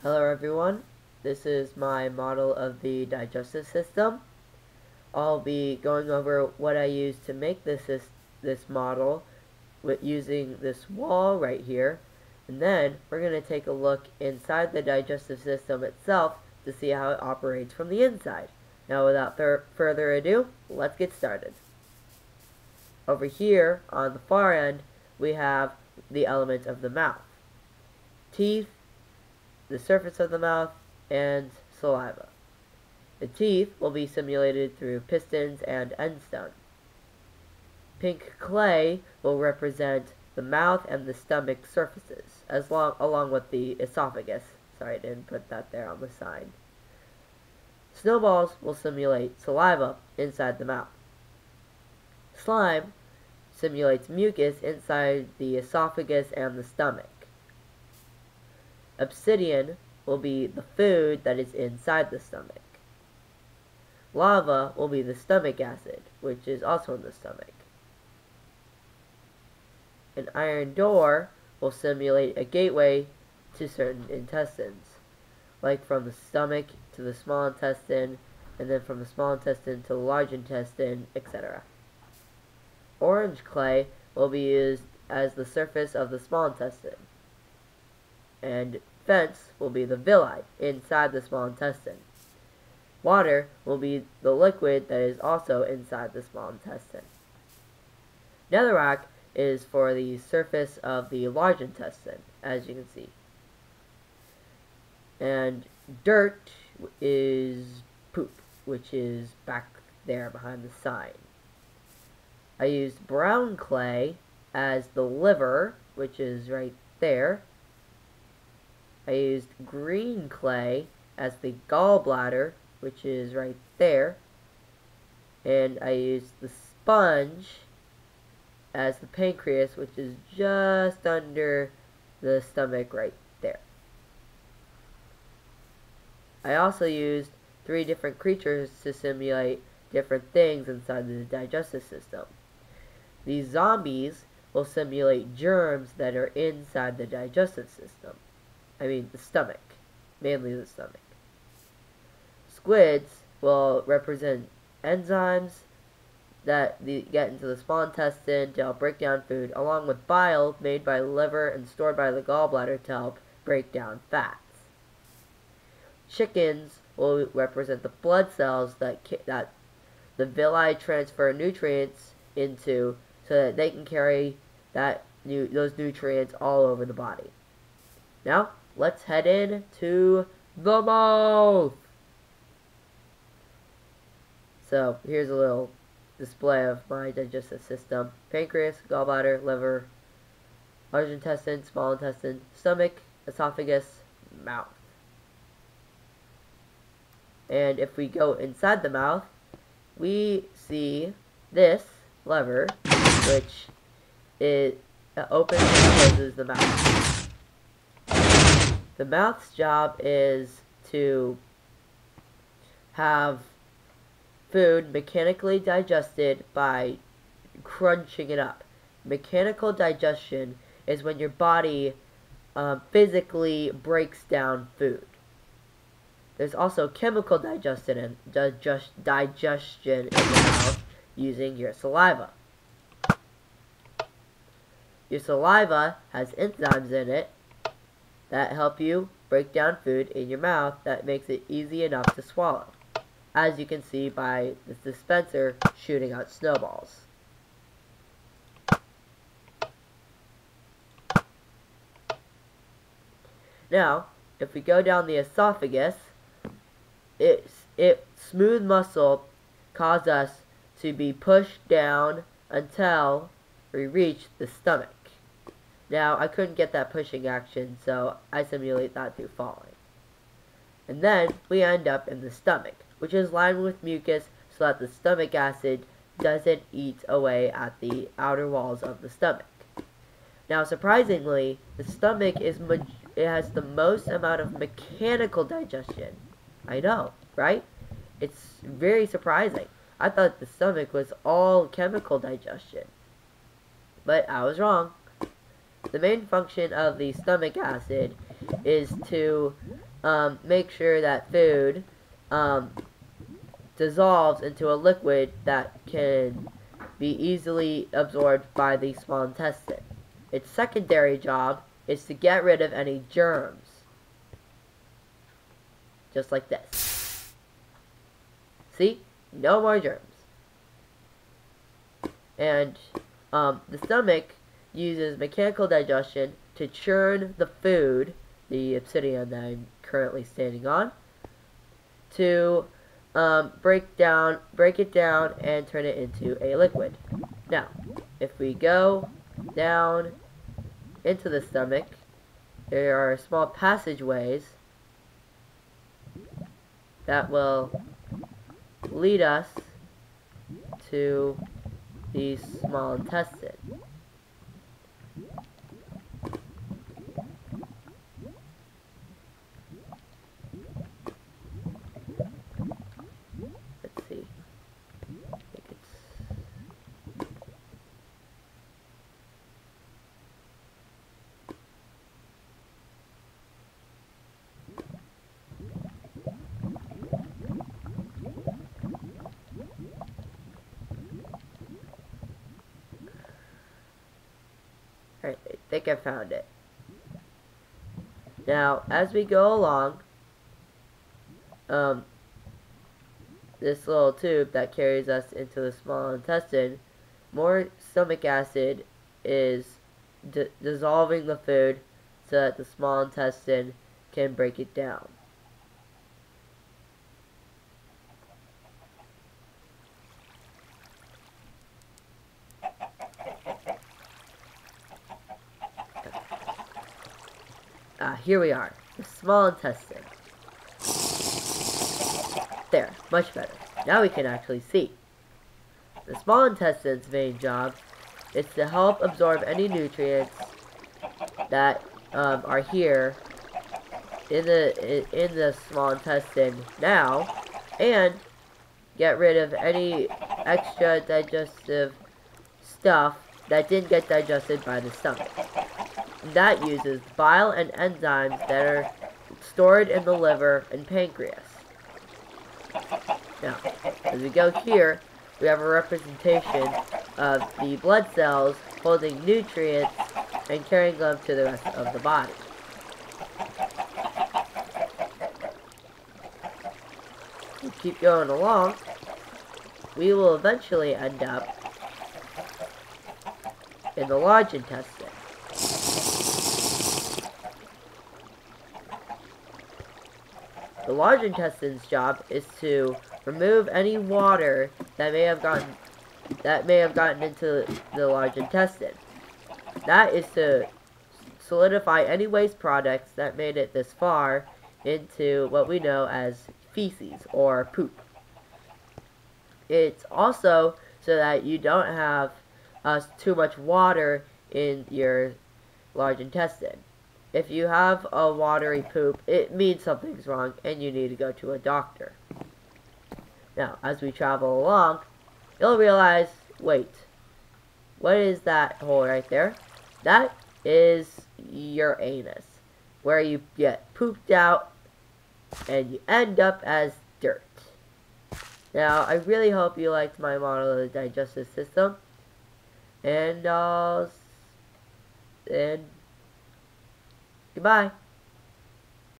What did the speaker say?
Hello everyone, this is my model of the digestive system. I'll be going over what I used to make this, this, this model with using this wall right here. And then we're going to take a look inside the digestive system itself to see how it operates from the inside. Now without further ado, let's get started. Over here on the far end, we have the element of the mouth. Teeth, the surface of the mouth, and saliva. The teeth will be simulated through pistons and endstone. Pink clay will represent the mouth and the stomach surfaces, as long, along with the esophagus. Sorry, I didn't put that there on the side. Snowballs will simulate saliva inside the mouth. Slime simulates mucus inside the esophagus and the stomach. Obsidian will be the food that is inside the stomach. Lava will be the stomach acid, which is also in the stomach. An iron door will simulate a gateway to certain intestines, like from the stomach to the small intestine, and then from the small intestine to the large intestine, etc. Orange clay will be used as the surface of the small intestine, and fence will be the villi inside the small intestine. Water will be the liquid that is also inside the small intestine. Netherrack is for the surface of the large intestine, as you can see. And dirt is poop, which is back there behind the sign. I used brown clay as the liver, which is right there. I used green clay as the gallbladder, which is right there. And I used the sponge as the pancreas, which is just under the stomach right there. I also used three different creatures to simulate different things inside the digestive system. These zombies will simulate germs that are inside the digestive system. I mean, the stomach. Mainly the stomach. Squids will represent enzymes that get into the small intestine to help break down food, along with bile made by the liver and stored by the gallbladder to help break down fats. Chickens will represent the blood cells that that the villi transfer nutrients into so that they can carry that those nutrients all over the body. Now, let's head in to the mouth. So, here's a little display of my digestive system. Pancreas, gallbladder, liver, large intestine, small intestine, stomach, esophagus, mouth. And if we go inside the mouth, we see this lever, which it uh, opens and closes the mouth. The mouth's job is to have food mechanically digested by crunching it up. Mechanical digestion is when your body um, physically breaks down food. There's also chemical digestion and digest, digestion in the mouth using your saliva. Your saliva has enzymes in it that help you break down food in your mouth that makes it easy enough to swallow as you can see by the dispenser shooting out snowballs. Now, if we go down the esophagus, it, it smooth muscle cause us to be pushed down until we reach the stomach. Now, I couldn't get that pushing action, so I simulate that through falling. And then, we end up in the stomach which is lined with mucus so that the stomach acid doesn't eat away at the outer walls of the stomach. Now, surprisingly, the stomach is it has the most amount of mechanical digestion. I know, right? It's very surprising. I thought the stomach was all chemical digestion. But I was wrong. The main function of the stomach acid is to um, make sure that food um, dissolves into a liquid that can be easily absorbed by the small intestine. Its secondary job is to get rid of any germs. Just like this. See? No more germs. And um, the stomach uses mechanical digestion to churn the food, the obsidian that I'm currently standing on, to um, break down, break it down and turn it into a liquid. Now, if we go down into the stomach, there are small passageways that will lead us to the small intestine. Let's see. I think it's Alright, I think I found it. Now, as we go along, um, this little tube that carries us into the small intestine, more stomach acid is di dissolving the food so that the small intestine can break it down. Here we are. The small intestine. There, much better. Now we can actually see. The small intestine's main job is to help absorb any nutrients that um, are here in the in the small intestine now, and get rid of any extra digestive stuff that didn't get digested by the stomach. That uses bile and enzymes that are stored in the liver and pancreas. Now, as we go here, we have a representation of the blood cells holding nutrients and carrying them to the rest of the body. We keep going along, we will eventually end up in the large intestine. The large intestine's job is to remove any water that may have gotten that may have gotten into the large intestine. That is to solidify any waste products that made it this far into what we know as feces or poop. It's also so that you don't have uh, too much water in your large intestine. If you have a watery poop, it means something's wrong and you need to go to a doctor. Now, as we travel along, you'll realize, wait, what is that hole right there? That is your anus, where you get pooped out and you end up as dirt. Now, I really hope you liked my model of the digestive system, and, uh, and Goodbye.